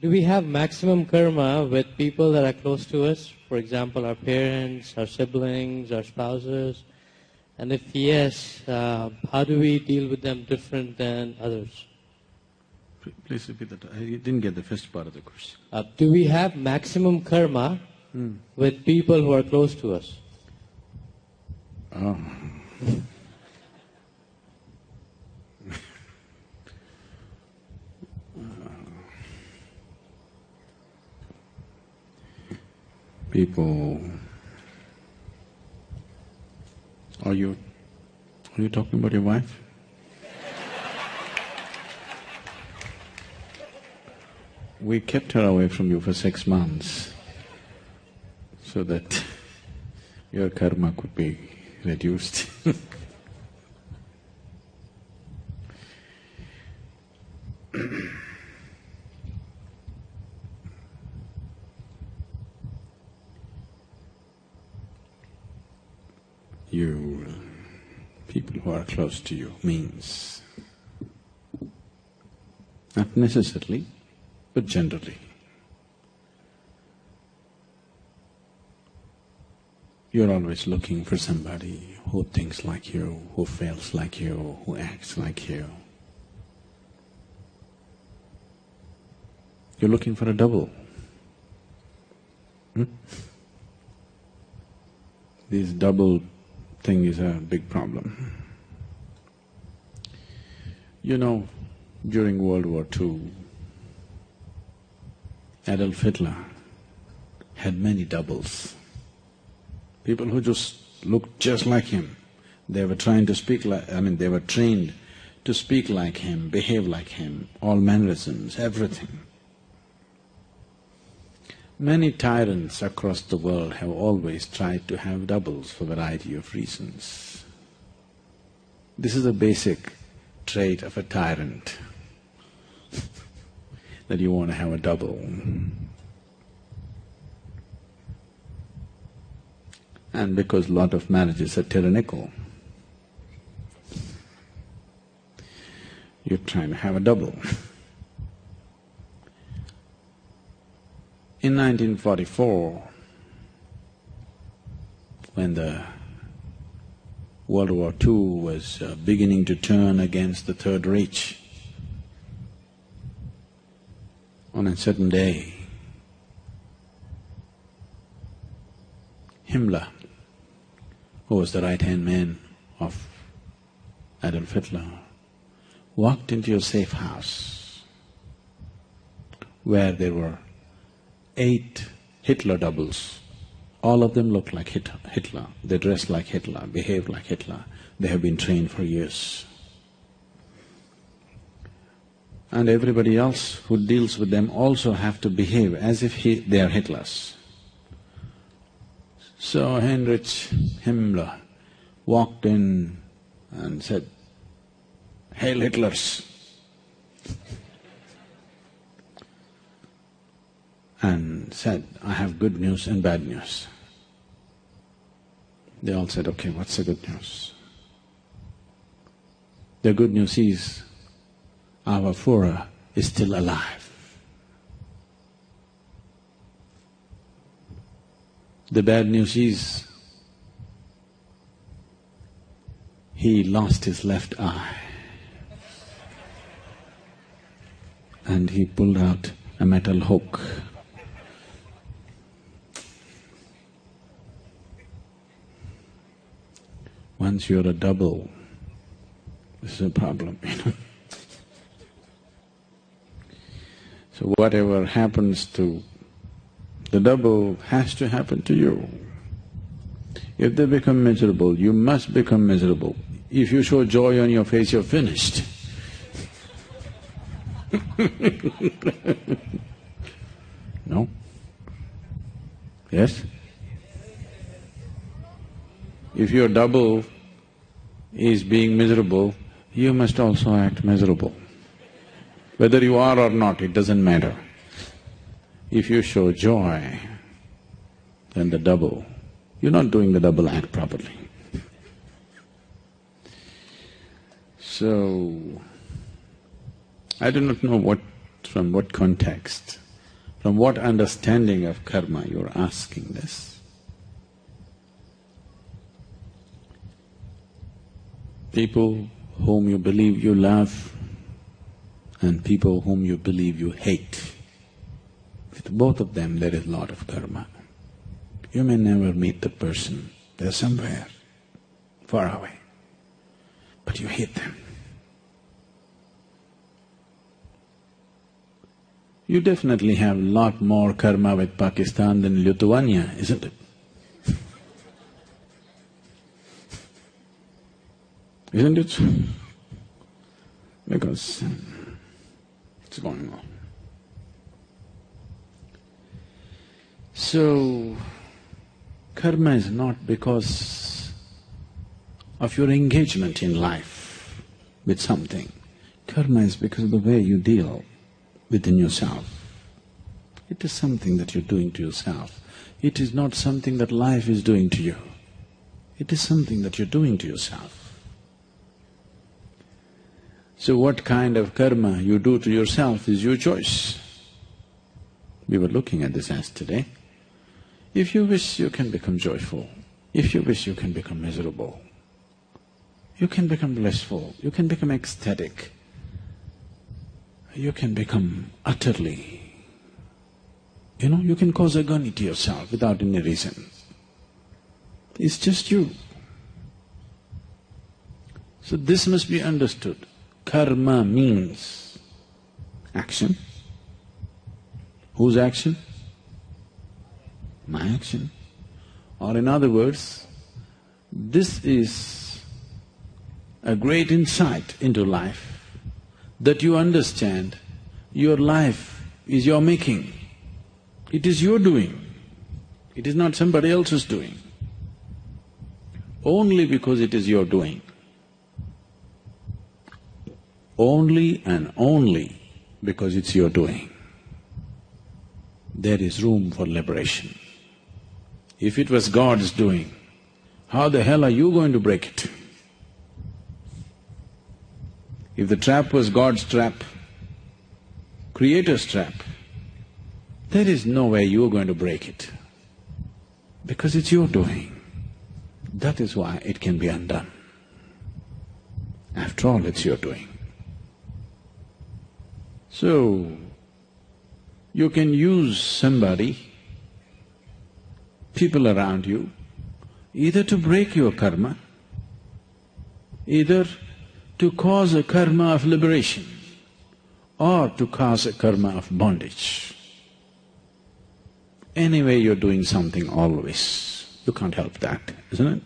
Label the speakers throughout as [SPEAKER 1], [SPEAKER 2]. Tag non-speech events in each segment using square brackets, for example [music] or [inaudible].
[SPEAKER 1] Do we have maximum karma with people that are close to us? For example, our parents, our siblings, our spouses? And if yes, uh, how do we deal with them different than others?
[SPEAKER 2] Please repeat that. I didn't get the first part of the question.
[SPEAKER 1] Uh, do we have maximum karma with people who are close to us?
[SPEAKER 2] Oh. People. Are you are you talking about your wife? We kept her away from you for six months so that [laughs] your karma could be reduced. [laughs] you, people who are close to you, means not necessarily, but generally. You're always looking for somebody who thinks like you, who feels like you, who acts like you. You're looking for a double. Hmm? This double thing is a big problem. You know, during World War II, Adolf Hitler had many doubles. People who just looked just like him. They were trying to speak like… I mean, they were trained to speak like him, behave like him, all mannerisms, everything. Many tyrants across the world have always tried to have doubles for variety of reasons. This is a basic trait of a tyrant [laughs] that you want to have a double. And because a lot of marriages are tyrannical, you're trying to have a double. [laughs] In 1944, when the World War II was uh, beginning to turn against the Third Reich, on a certain day, Himmler, who was the right-hand man of Adolf Hitler, walked into a safe house where there were eight Hitler doubles. All of them look like Hit- Hitler, they dress like Hitler, behave like Hitler, they have been trained for years. And everybody else who deals with them also have to behave as if he, they are Hitlers. So Heinrich Himmler walked in and said, Hail Hitlers! And said, I have good news and bad news. They all said, okay, what's the good news? The good news is our Führer is still alive. The bad news is he lost his left eye and he pulled out a metal hook Once you're a double, this is a problem, you know. So whatever happens to the double has to happen to you. If they become miserable, you must become miserable. If you show joy on your face, you're finished. [laughs] no? Yes? If your double is being miserable, you must also act miserable. Whether you are or not, it doesn't matter. If you show joy, then the double, you're not doing the double act properly. So, I do not know what… from what context From what understanding of karma you're asking this? People whom you believe you love and people whom you believe you hate. With both of them there is lot of karma. You may never meet the person, they're somewhere far away, but you hate them. You definitely have a lot more karma with Pakistan than Lithuania, isn't it? Isn't it? Because it's going on. So, karma is not because of your engagement in life with something. Karma is because of the way you deal within yourself. It is something that you're doing to yourself. It is not something that life is doing to you. It is something that you're doing to yourself. So what kind of karma you do to yourself is your choice. We were looking at this yesterday. If you wish, you can become joyful. If you wish, you can become miserable. You can become blissful, you can become ecstatic you can become utterly, you know, you can cause agony to yourself without any reason. It's just you. So this must be understood. Karma means action. Whose action? My action. Or in other words, this is a great insight into life that you understand your life is your making. It is your doing. It is not somebody else's doing. Only because it is your doing. Only and only because it's your doing. There is room for liberation. If it was God's doing, how the hell are you going to break it? If the trap was God's trap, Creator's trap, there is no way you're going to break it because it's your doing. That is why it can be undone. After all, it's your doing. So, you can use somebody, people around you, either to break your karma, either to cause a karma of liberation or to cause a karma of bondage. Anyway, you're doing something always. You can't help that, isn't it?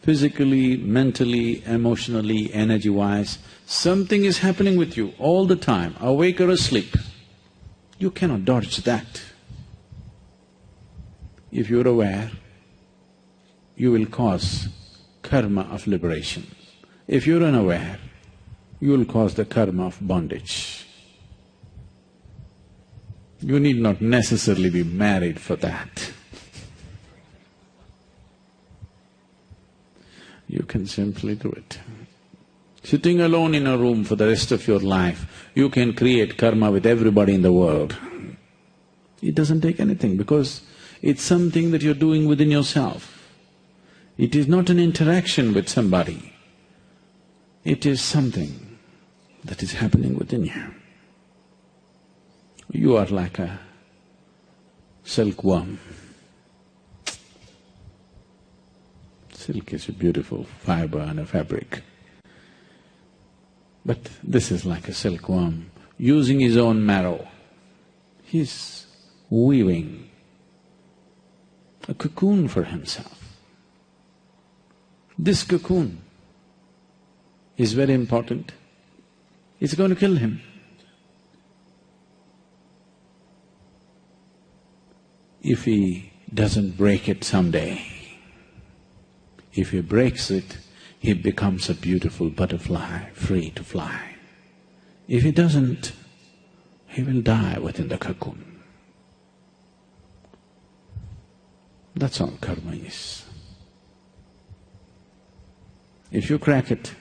[SPEAKER 2] Physically, mentally, emotionally, energy-wise, something is happening with you all the time, awake or asleep. You cannot dodge that. If you're aware, you will cause karma of liberation. If you're unaware, you will cause the karma of bondage. You need not necessarily be married for that. You can simply do it. Sitting alone in a room for the rest of your life, you can create karma with everybody in the world. It doesn't take anything because it's something that you're doing within yourself. It is not an interaction with somebody. It is something that is happening within you. You are like a silkworm. Silk is a beautiful fiber and a fabric. But this is like a silkworm using his own marrow. He's weaving a cocoon for himself. This cocoon is very important. It's going to kill him. If he doesn't break it someday, if he breaks it, he becomes a beautiful butterfly, free to fly. If he doesn't, he will die within the cocoon. That's all karma is. If you crack it,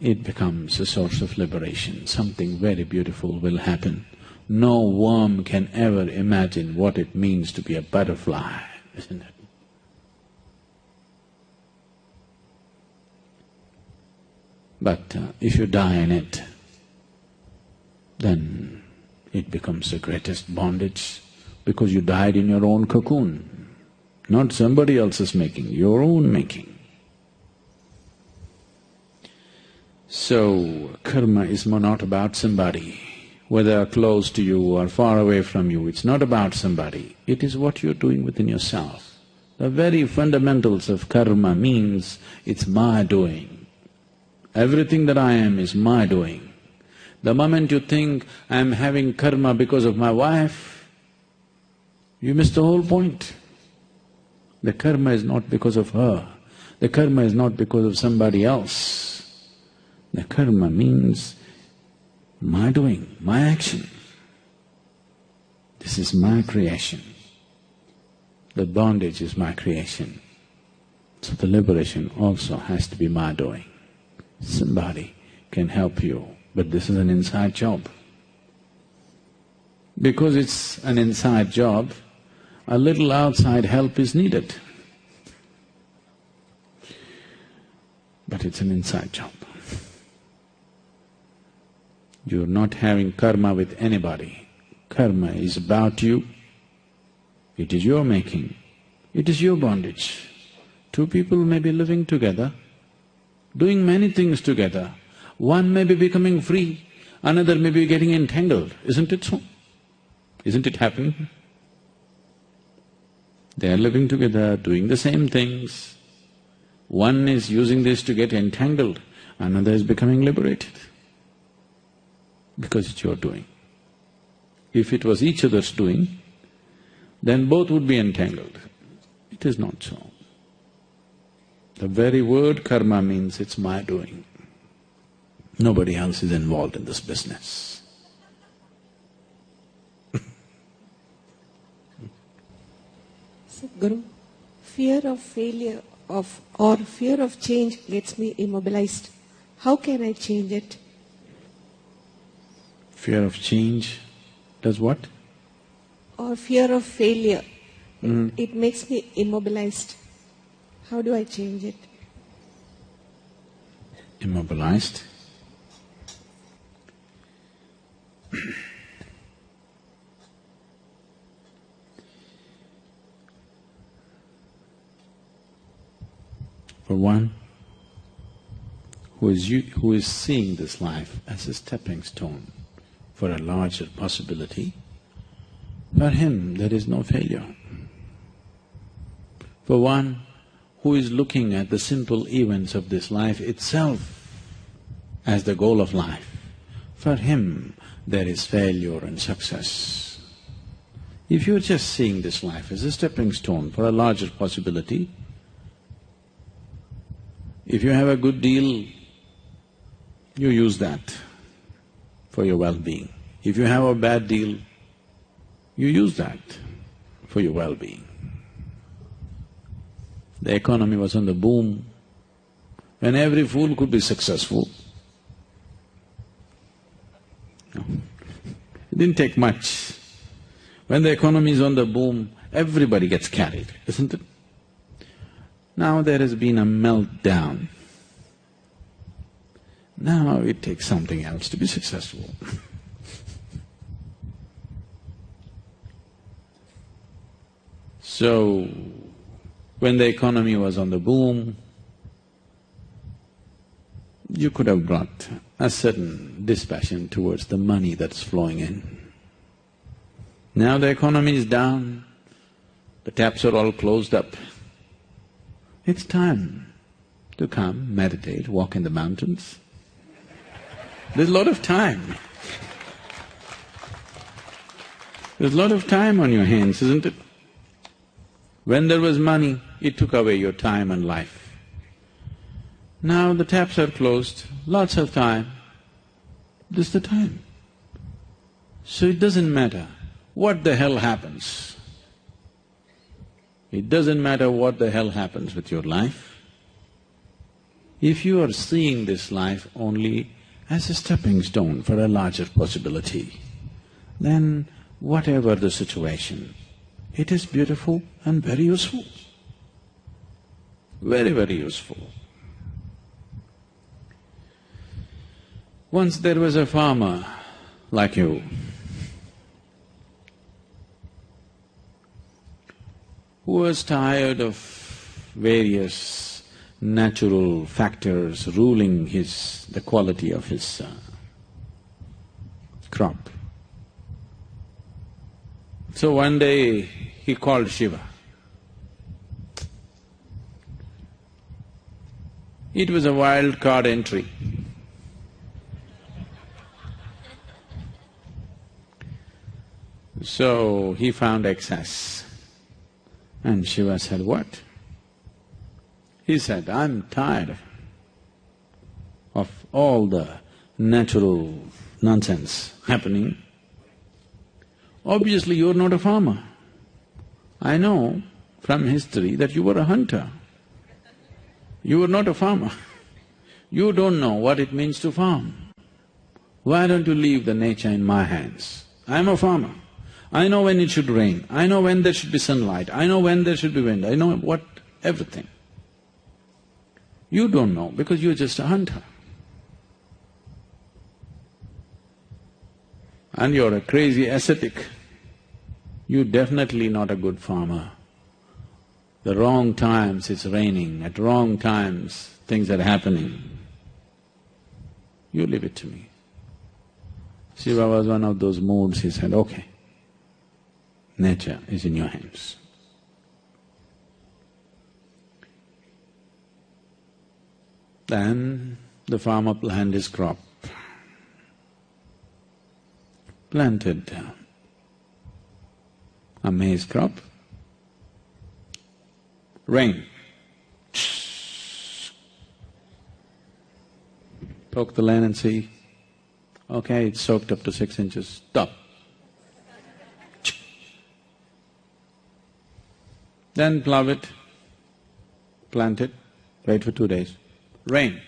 [SPEAKER 2] it becomes a source of liberation. Something very beautiful will happen No worm can ever imagine what it means to be a butterfly, isn't it? But uh, if you die in it, then it becomes the greatest bondage because you died in your own cocoon, not somebody else's making, your own making. So, karma is not about somebody, whether close to you or far away from you, it's not about somebody, it is what you're doing within yourself. The very fundamentals of karma means it's my doing. Everything that I am is my doing. The moment you think, I'm having karma because of my wife, you miss the whole point. The karma is not because of her, the karma is not because of somebody else. The karma means my doing, my action. This is my creation. The bondage is my creation. So the liberation also has to be my doing. Somebody can help you, but this is an inside job. Because it's an inside job, a little outside help is needed. But it's an inside job. You're not having karma with anybody. Karma is about you. It is your making. It is your bondage. Two people may be living together, doing many things together. One may be becoming free, another may be getting entangled. Isn't it so? Isn't it happening? They are living together, doing the same things. One is using this to get entangled, another is becoming liberated because it's your doing. If it was each other's doing, then both would be entangled. It is not so. The very word karma means it's my doing. Nobody else is involved in this business.
[SPEAKER 3] so, Guru, fear of failure of or fear of change gets me immobilized. How can I change it?
[SPEAKER 2] Fear of change does what?
[SPEAKER 3] Or fear of failure.
[SPEAKER 2] Mm.
[SPEAKER 3] It makes me immobilized. How do I change it?
[SPEAKER 2] Immobilized. For one who is, who is seeing this life as a stepping stone, for a larger possibility, for him there is no failure. For one who is looking at the simple events of this life itself as the goal of life, for him there is failure and success. If you're just seeing this life as a stepping stone for a larger possibility, if you have a good deal, you use that for your well-being. If you have a bad deal, you use that for your well-being. The economy was on the boom, when every fool could be successful. No. It didn't take much. When the economy is on the boom, everybody gets carried, isn't it? Now there has been a meltdown. Now it takes something else to be successful. [laughs] so, when the economy was on the boom, you could have brought a certain dispassion towards the money that's flowing in. Now the economy is down, the taps are all closed up. It's time to come, meditate, walk in the mountains, there's a lot of time. There's a lot of time on your hands, isn't it? When there was money, it took away your time and life. Now the taps are closed, lots of time. This is the time. So it doesn't matter what the hell happens. It doesn't matter what the hell happens with your life. If you are seeing this life only as a stepping stone for a larger possibility, then whatever the situation, it is beautiful and very useful. Very, very useful. Once there was a farmer like you. who was tired of various natural factors ruling his… the quality of his uh, crop. So one day he called Shiva. It was a wild card entry. So he found excess. And Shiva said, what? He said, I'm tired of all the natural nonsense happening. Obviously, you're not a farmer. I know from history that you were a hunter. You are not a farmer. You don't know what it means to farm. Why don't you leave the nature in my hands? I'm a farmer. I know when it should rain, I know when there should be sunlight, I know when there should be wind, I know what… everything. You don't know because you're just a hunter. And you're a crazy ascetic. You're definitely not a good farmer. The wrong times it's raining, at wrong times things are happening. You leave it to me. Shiva was one of those moods, he said, okay nature is in your hands. Then the farmer planted his crop, planted a maize crop, rain. Poke the land and see, okay, it's soaked up to six inches, stop. Then plough it, plant it, wait for two days. Rain.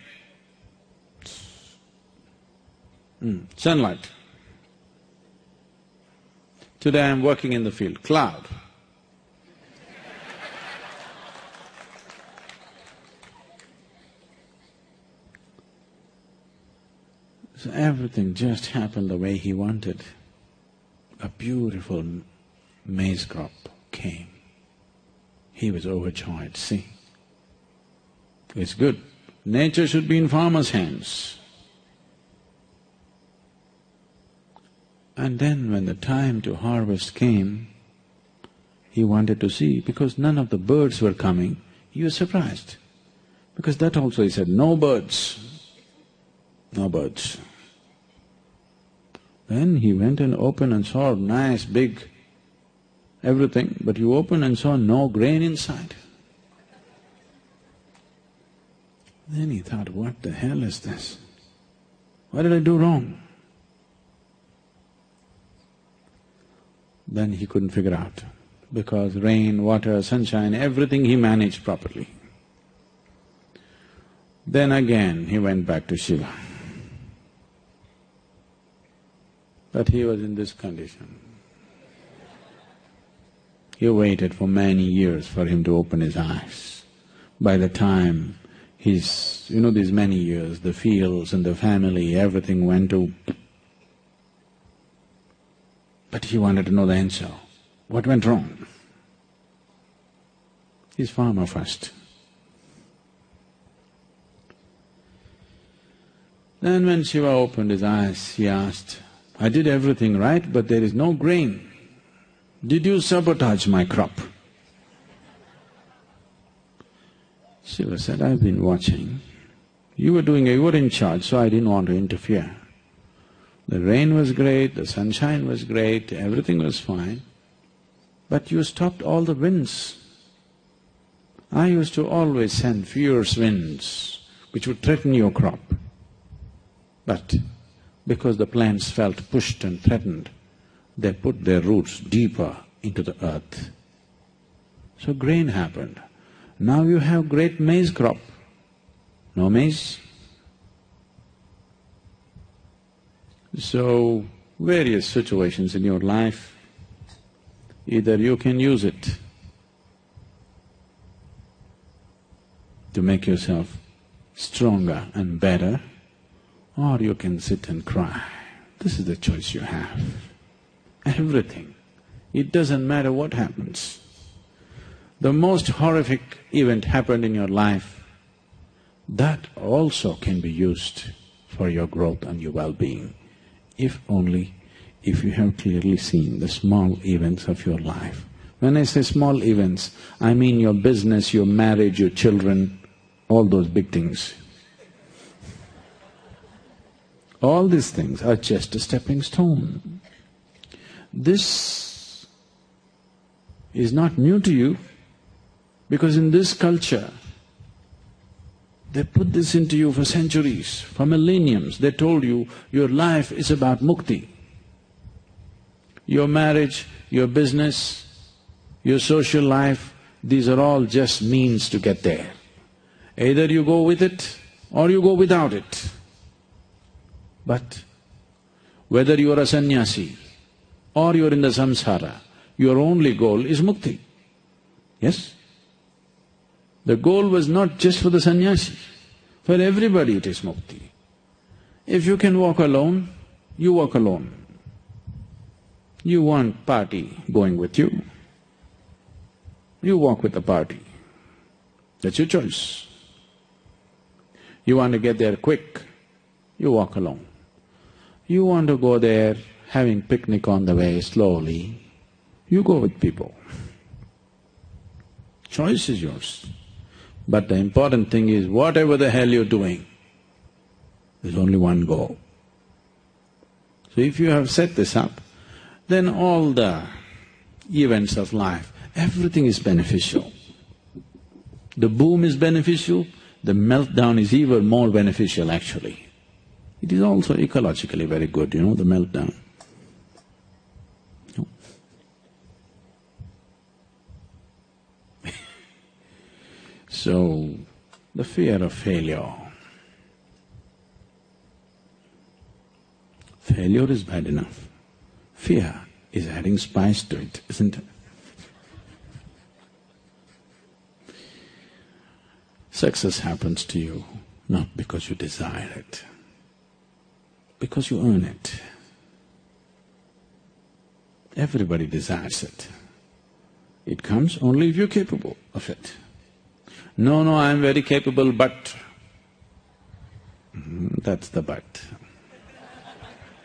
[SPEAKER 2] Mm. Sunlight. Today I'm working in the field, cloud. So everything just happened the way he wanted. A beautiful maize crop came. He was overjoyed, see. It's good. Nature should be in farmer's hands. And then when the time to harvest came, he wanted to see, because none of the birds were coming, he was surprised. Because that also he said, no birds, no birds. Then he went and opened and saw nice big everything, but you open and saw no grain inside. Then he thought, what the hell is this? What did I do wrong? Then he couldn't figure out, because rain, water, sunshine, everything he managed properly. Then again he went back to Shiva. But he was in this condition. You waited for many years for him to open his eyes. By the time he's, you know, these many years, the fields and the family, everything went to… But he wanted to know the answer. What went wrong? He's farmer first. Then when Shiva opened his eyes, he asked, I did everything right, but there is no grain. Did you sabotage my crop? Shiva said, I've been watching. You were doing, you were in charge, so I didn't want to interfere. The rain was great, the sunshine was great, everything was fine. But you stopped all the winds. I used to always send fierce winds which would threaten your crop. But because the plants felt pushed and threatened, they put their roots deeper into the earth. So grain happened. Now you have great maize crop. No maize? So various situations in your life, either you can use it to make yourself stronger and better, or you can sit and cry. This is the choice you have. Everything. It doesn't matter what happens. The most horrific event happened in your life, that also can be used for your growth and your well-being, if only if you have clearly seen the small events of your life. When I say small events, I mean your business, your marriage, your children, all those big things. All these things are just a stepping stone. This is not new to you because in this culture, they put this into you for centuries, for millenniums. They told you your life is about mukti. Your marriage, your business, your social life, these are all just means to get there. Either you go with it or you go without it. But whether you are a sannyasi or you are in the samsara, your only goal is mukti. Yes? The goal was not just for the sannyasi, for everybody it is mukti. If you can walk alone, you walk alone. You want party going with you, you walk with the party. That's your choice. You want to get there quick, you walk alone. You want to go there having picnic on the way slowly, you go with people. Choice is yours. But the important thing is whatever the hell you're doing, there's only one goal. So if you have set this up, then all the events of life, everything is beneficial. The boom is beneficial, the meltdown is even more beneficial actually. It is also ecologically very good, you know, the meltdown. [laughs] So, the fear of failure. Failure is bad enough. Fear is adding spice to it, isn't it? Success happens to you not because you desire it, because you earn it. Everybody desires it. It comes only if you're capable of it. No, no, I'm very capable, but… Mm, that's the but.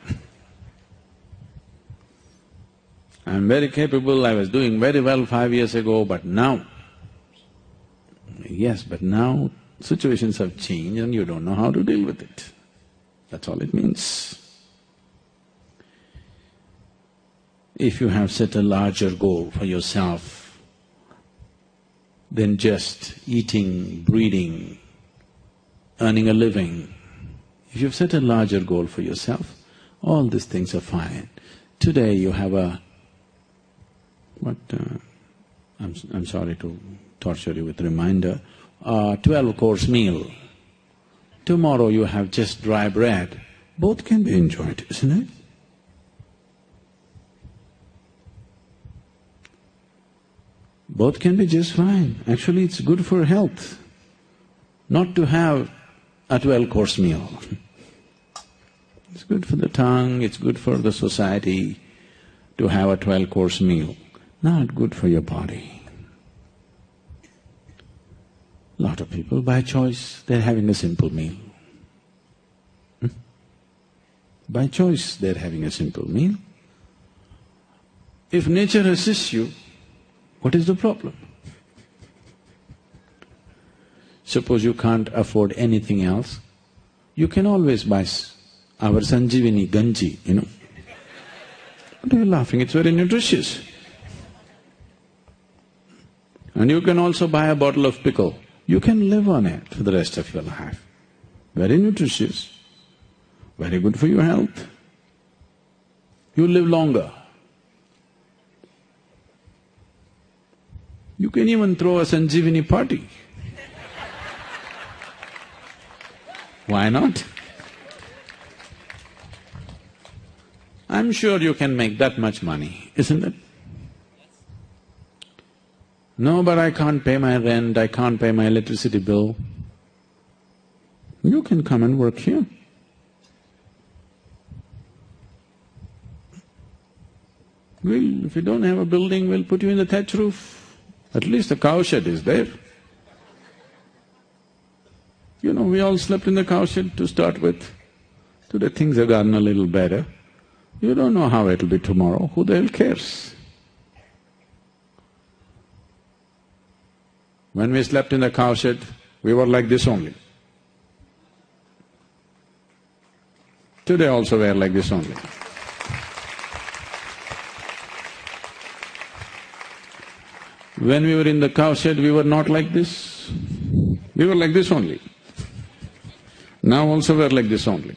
[SPEAKER 2] [laughs] I'm very capable, I was doing very well five years ago, but now… Yes, but now situations have changed and you don't know how to deal with it. That's all it means. If you have set a larger goal for yourself than just eating, breathing, earning a living, if you've set a larger goal for yourself, all these things are fine. Today you have a what uh, I'm, I'm sorry to torture you with reminder, a twelve-course meal. Tomorrow you have just dry bread. Both can be enjoyed, isn't it? Both can be just fine. Actually, it's good for health not to have a twelve-course meal. [laughs] It's good for the tongue, it's good for the society to have a twelve-course meal, not good for your body. Lot of people, by choice, they're having a simple meal. Hmm? By choice, they're having a simple meal. If nature assists you, what is the problem? Suppose you can't afford anything else, you can always buy our Sanjivani Ganji, you know. What are you laughing? It's very nutritious. And you can also buy a bottle of pickle. You can live on it for the rest of your life. Very nutritious, very good for your health. You live longer. You can even throw a Sanjivani party. Why not? I'm sure you can make that much money, isn't it? No, but I can't pay my rent, I can't pay my electricity bill. You can come and work here. We'll, if you don't have a building, we'll put you in the thatch roof. At least the cowshed is there. You know, we all slept in the cowshed to start with. Today things have gotten a little better. You don't know how it'll be tomorrow, who the hell cares? When we slept in the cowshed, we were like this only. Today also we are like this only. When we were in the cowshed, we were not like this. We were like this only. Now also we are like this only.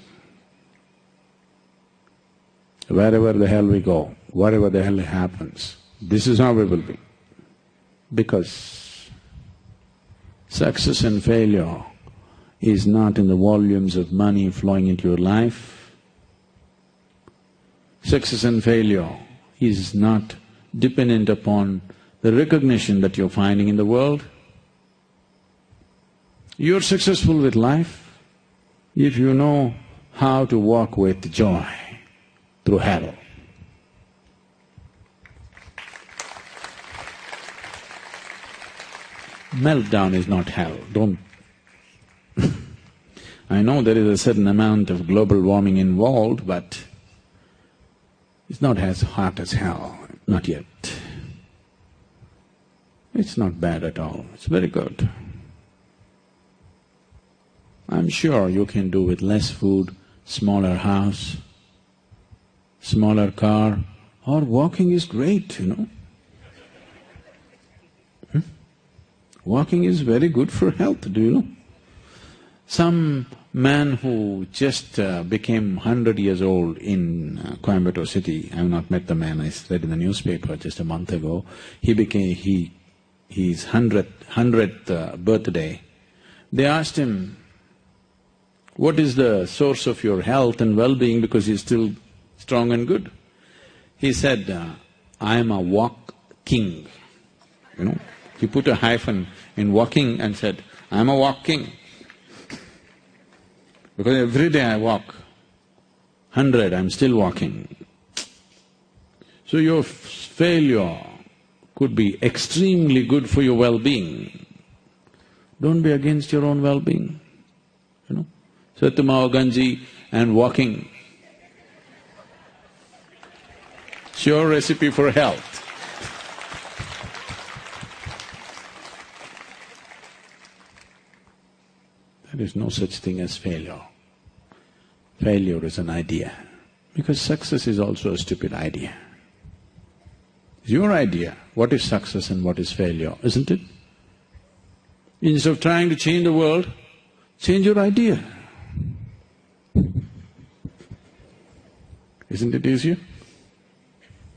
[SPEAKER 2] Wherever the hell we go, whatever the hell happens, this is how we will be. Because success and failure is not in the volumes of money flowing into your life. Success and failure is not dependent upon the recognition that you're finding in the world. You're successful with life if you know how to walk with joy through hell. Meltdown is not hell, don't [laughs] I know there is a certain amount of global warming involved, but it's not as hot as hell, not yet. It's not bad at all, it's very good. I'm sure you can do with less food, smaller house, smaller car, or walking is great, you know. Walking is very good for health, do you know? Some man who just uh, became hundred years old in uh, Coimbatore city, I have not met the man, I read in the newspaper just a month ago, he became… he his hundredth, hundredth uh, birthday, they asked him, what is the source of your health and well-being because he's still strong and good? He said, uh, I am a walk king. You know, he put a hyphen in walking and said, I am a walking. Because every day I walk, hundred, I'm still walking. So your failure could be extremely good for your well-being. Don't be against your own well-being, you know. Sathumaavu Ganji and walking. Sure recipe for health. There is no such thing as failure. Failure is an idea, because success is also a stupid idea. It's your idea what is success and what is failure, isn't it? Instead of trying to change the world, change your idea. Isn't it easier?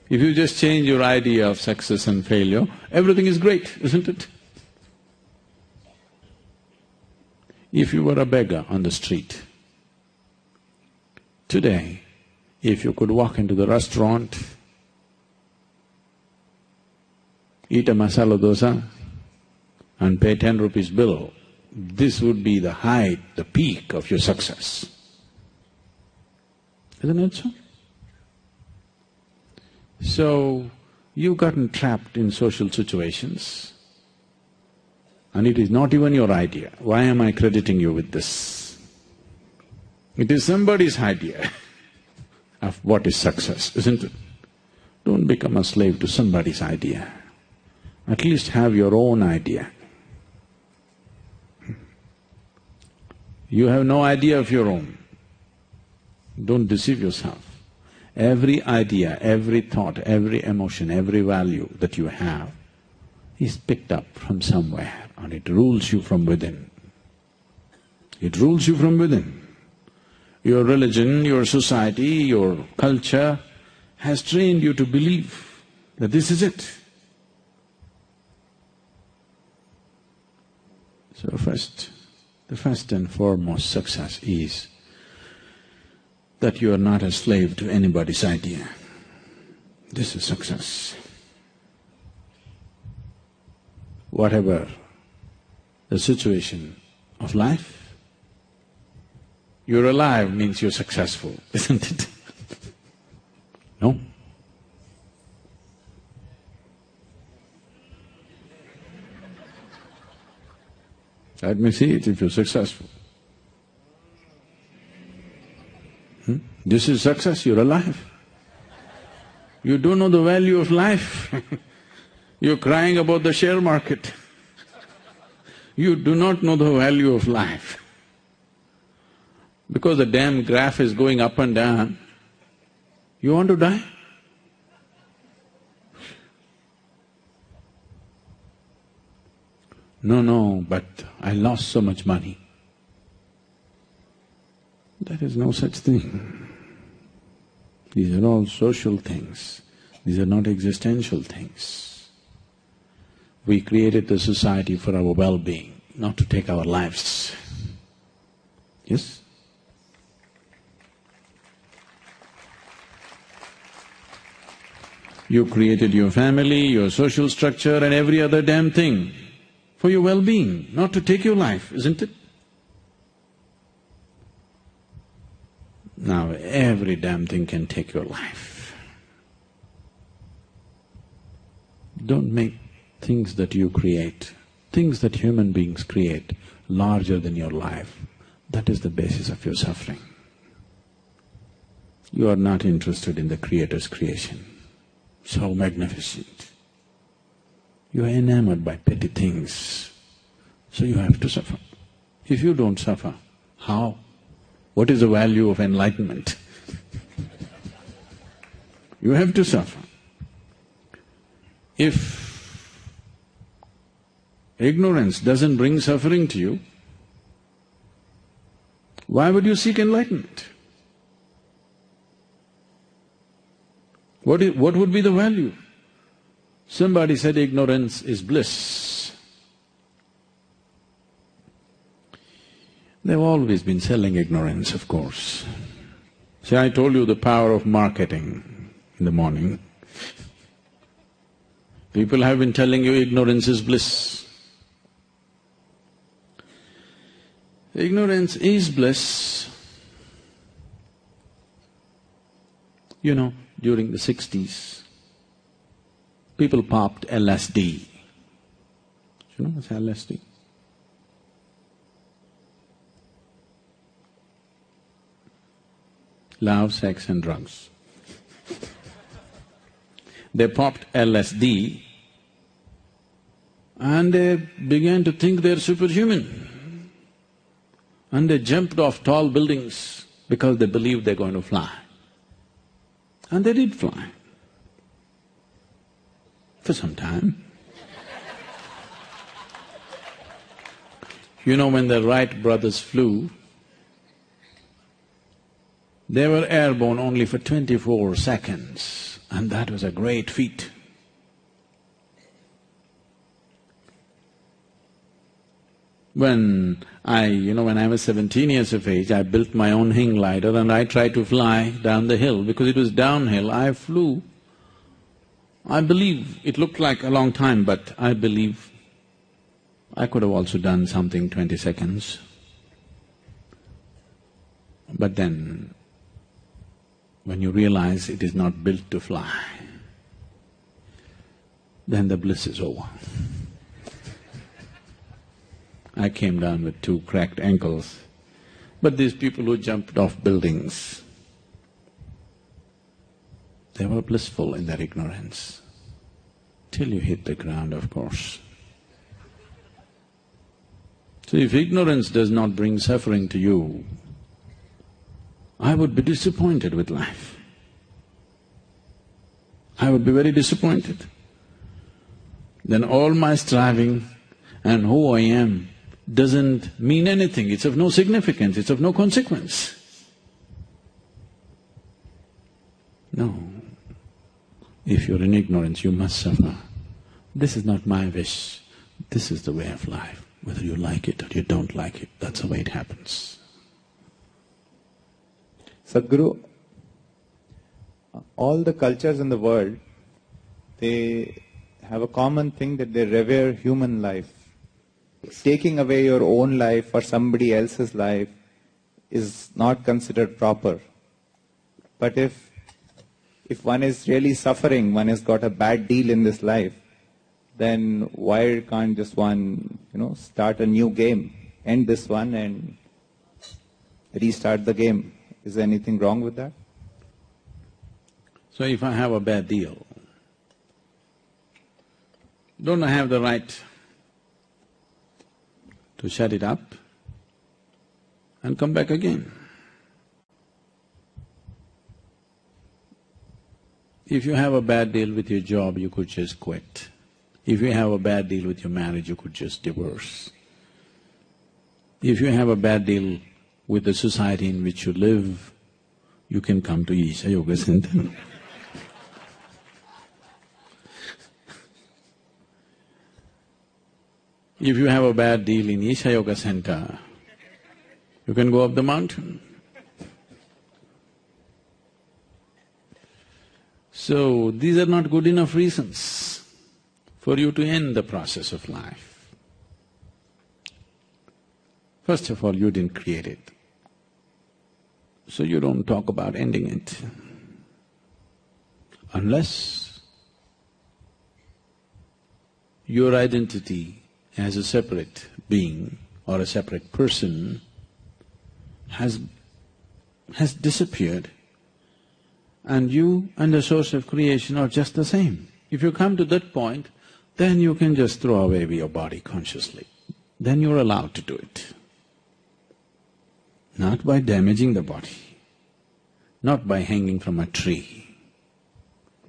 [SPEAKER 2] If you just change your idea of success and failure, everything is great, isn't it? If you were a beggar on the street, today, if you could walk into the restaurant eat a masala dosa and pay ten rupees bill, this would be the height, the peak of your success. Isn't it so? So, you've gotten trapped in social situations and it is not even your idea. Why am I crediting you with this? It is somebody's idea [laughs] of what is success, isn't it? Don't become a slave to somebody's idea. At least have your own idea. You have no idea of your own. Don't deceive yourself. Every idea, every thought, every emotion, every value that you have is picked up from somewhere and it rules you from within. It rules you from within. Your religion, your society, your culture has trained you to believe that this is it. So first, the first and foremost success is that you are not a slave to anybody's idea. This is success. Whatever the situation of life, you're alive means you're successful, [laughs] isn't it? no? Let me see it if you're successful. Hmm? This is success, you're alive. You don't know the value of life. [laughs] you're crying about the share market. You do not know the value of life. Because the damn graph is going up and down, you want to die? No, no, but I lost so much money. There is no such thing. These are all social things, these are not existential things. We created the society for our well-being, not to take our lives. Yes? You created your family, your social structure and every other damn thing for your well-being, not to take your life, isn't it? Now every damn thing can take your life. Don't make things that you create, things that human beings create, larger than your life. That is the basis of your suffering. You are not interested in the Creator's creation, so magnificent. You are enamored by petty things, so you have to suffer. If you don't suffer, how? What is the value of enlightenment? [laughs] you have to suffer. If ignorance doesn't bring suffering to you, why would you seek enlightenment? What, is, what would be the value? Somebody said ignorance is bliss. They've always been selling ignorance, of course. See, I told you the power of marketing in the morning. People have been telling you ignorance is bliss. Ignorance is bliss. You know, during the sixties, people popped LSD. You know what's LSD? Love, sex and drugs. [laughs] they popped LSD and they began to think they're superhuman. And they jumped off tall buildings because they believed they're going to fly. And they did fly for some time. You know, when the Wright brothers flew, they were airborne only for twenty-four seconds, and that was a great feat. When I, you know, when I was seventeen years of age, I built my own hang glider and I tried to fly down the hill. Because it was downhill, I flew I believe it looked like a long time, but I believe I could have also done something twenty seconds. But then, when you realize it is not built to fly, then the bliss is over. I came down with two cracked ankles, but these people who jumped off buildings, they were blissful in their ignorance, till you hit the ground, of course. So if ignorance does not bring suffering to you, I would be disappointed with life. I would be very disappointed. Then all my striving and who I am doesn't mean anything, it's of no significance, it's of no consequence. No. If you're in ignorance, you must suffer. This is not my wish, this is the way of life. Whether you like it or you don't like it, that's the way it happens.
[SPEAKER 4] Sadhguru, all the cultures in the world, they have a common thing that they revere human life. Taking away your own life or somebody else's life is not considered proper. But if if one is really suffering, one has got a bad deal in this life, then why can't just one, you know, start a new game, end this one and restart the game? Is there anything wrong with that?
[SPEAKER 2] So if I have a bad deal, don't I have the right to shut it up and come back again? If you have a bad deal with your job, you could just quit. If you have a bad deal with your marriage, you could just divorce. If you have a bad deal with the society in which you live, you can come to Isha Yoga Center. [laughs] if you have a bad deal in Isha Yoga Center, you can go up the mountain. So, these are not good enough reasons for you to end the process of life. First of all, you didn't create it, so you don't talk about ending it. Unless your identity as a separate being or a separate person has, has disappeared and you and the source of creation are just the same. If you come to that point, then you can just throw away your body consciously. Then you're allowed to do it. Not by damaging the body, not by hanging from a tree.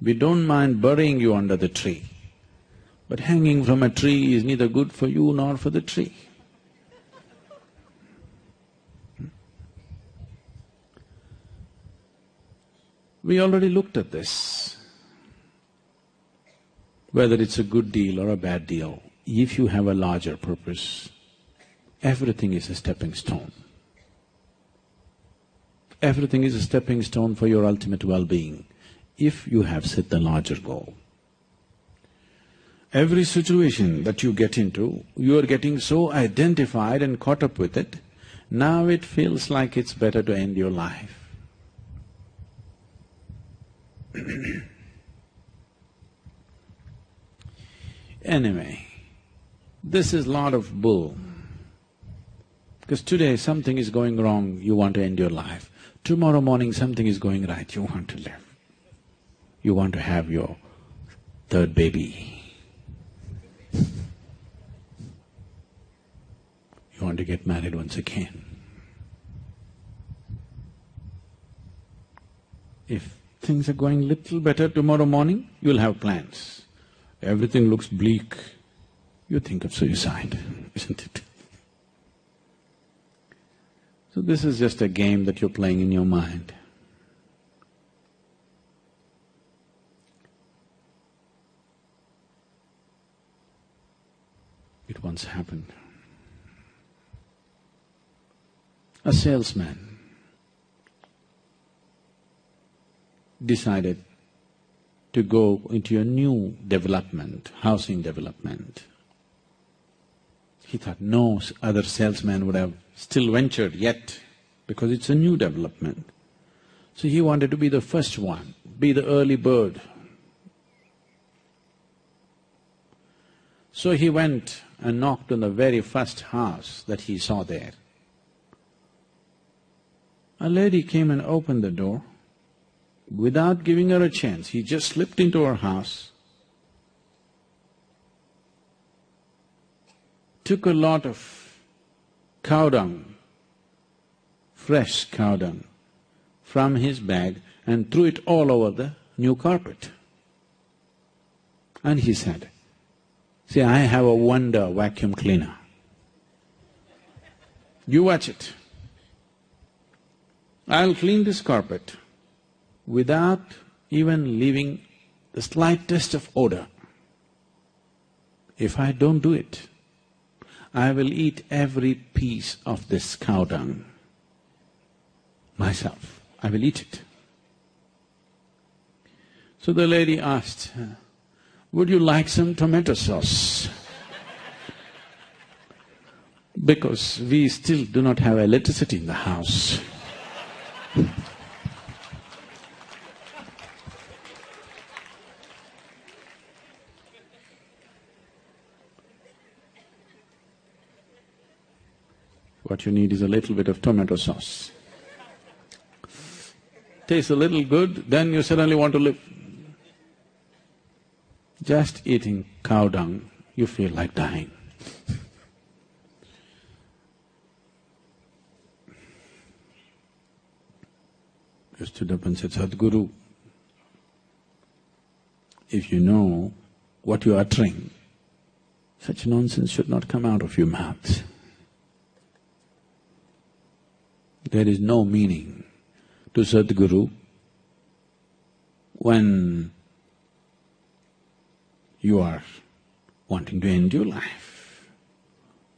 [SPEAKER 2] We don't mind burying you under the tree, but hanging from a tree is neither good for you nor for the tree. We already looked at this. Whether it's a good deal or a bad deal, if you have a larger purpose, everything is a stepping stone. Everything is a stepping stone for your ultimate well-being, if you have set the larger goal. Every situation that you get into, you are getting so identified and caught up with it, now it feels like it's better to end your life. [clears throat] anyway, this is lot of bull. Because today something is going wrong, you want to end your life. Tomorrow morning something is going right, you want to live. You want to have your third baby. [laughs] You want to get married once again. If things are going little better tomorrow morning, you'll have plans. Everything looks bleak, you think of suicide, [laughs] isn't it? So this is just a game that you're playing in your mind. It once happened. A salesman decided to go into a new development, housing development. He thought no other salesman would have still ventured yet because it's a new development. So he wanted to be the first one, be the early bird. So he went and knocked on the very first house that he saw there. A lady came and opened the door without giving her a chance. He just slipped into her house, took a lot of cow dung, fresh cow dung, from his bag and threw it all over the new carpet. And he said, See, I have a wonder vacuum cleaner. You watch it. I'll clean this carpet without even leaving the slightest of odor. If I don't do it, I will eat every piece of this cow dung myself. I will eat it. So the lady asked, would you like some tomato sauce? because we still do not have electricity in the house. What you need is a little bit of tomato sauce. Tastes a little good, then you suddenly want to live. Just eating cow dung, you feel like dying. You stood up and said, Sadhguru, if you know what you're uttering, such nonsense should not come out of your mouth. There is no meaning to Sadhguru when you are wanting to end your life.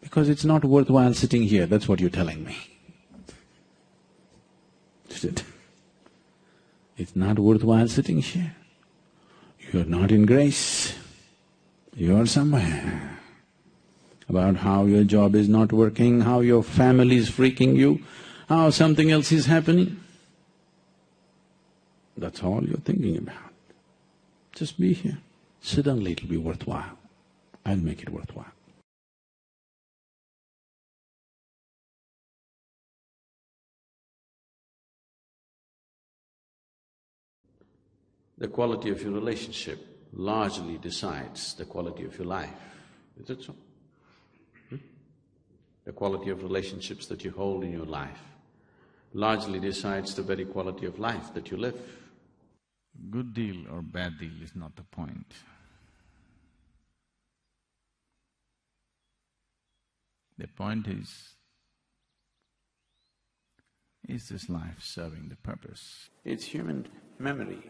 [SPEAKER 2] Because it's not worthwhile sitting here, that's what you're telling me. Is it? It's not worthwhile sitting here. You're not in grace. You're somewhere. About how your job is not working, how your family is freaking you, how something else is happening. That's all you're thinking about. Just be here. Suddenly it'll be worthwhile. I'll make it worthwhile. The quality of your relationship largely decides the quality of your life. Is it so? Hmm? The quality of relationships that you hold in your life largely decides the very quality of life that you live.
[SPEAKER 5] Good deal or bad deal is not the point. The point is, is this life serving the purpose?
[SPEAKER 2] It's human memory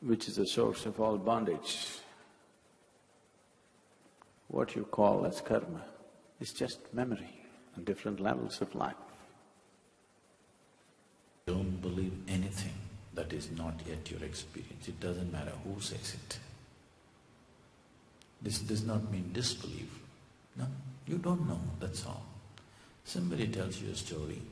[SPEAKER 2] which is the source of all bondage. What you call as karma is just memory on different levels of life.
[SPEAKER 6] Don't believe anything that is not yet your experience. It doesn't matter who says it. This does not mean disbelief. No, you don't know, that's all. Somebody tells you a story,